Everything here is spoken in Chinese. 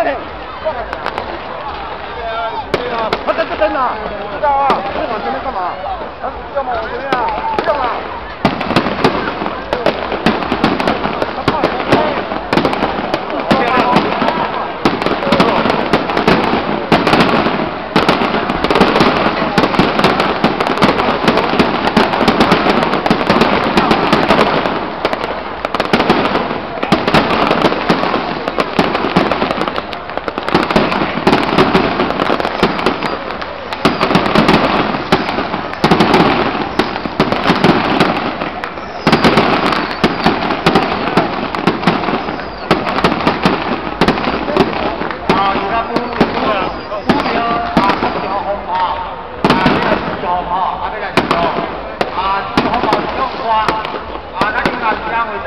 个嘞，他在这边呢，知道啊？你往前面干嘛？啊，大家请坐。啊，这个红包只有啊，啊，那请大家回家。